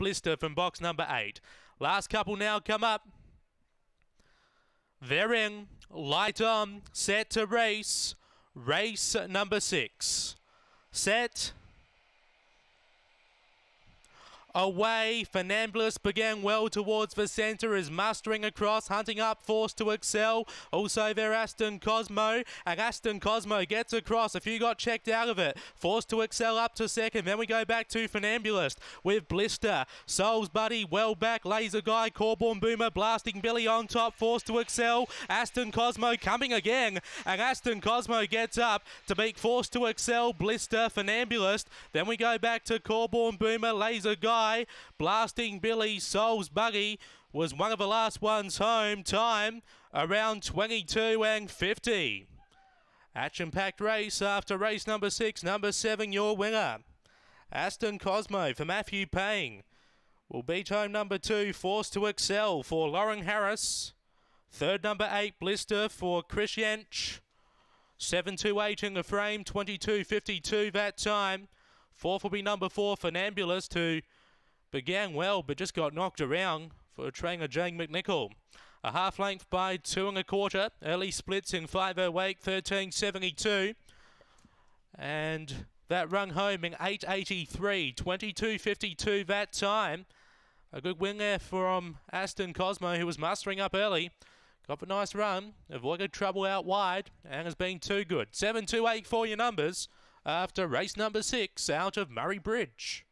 Blister from box number eight. Last couple now come up. They're in. Light on. Set to race. Race number six. Set. Away, Fernambulus began well towards the centre, is mustering across, hunting up, forced to excel. Also there, Aston Cosmo, and Aston Cosmo gets across. A few got checked out of it, forced to excel up to second. Then we go back to Fernambulist with Blister, Souls Buddy well back, Laser Guy, Corborn Boomer, Blasting Billy on top, forced to excel. Aston Cosmo coming again, and Aston Cosmo gets up to beat forced to excel, Blister, Fernambulist. Then we go back to Corborn Boomer, Laser Guy. Blasting Billy Souls Buggy was one of the last ones home. Time around 22 and 50. Action packed race after race number six. Number seven, your winner. Aston Cosmo for Matthew Payne will beat home number two, Forced to Excel for Lauren Harris. Third, number eight, Blister for Chris Yench. 728 in the frame, 22.52 that time. Fourth will be number four, Fernambulus, to Began well, but just got knocked around for trainer Jane McNichol. A half length by two and a quarter. Early splits in 508, 1372. And that run home in 883, 2252 that time. A good win there from Aston Cosmo, who was mustering up early. Got a nice run, avoided trouble out wide, and has been too good. 7 2 8 for your numbers after race number six out of Murray Bridge.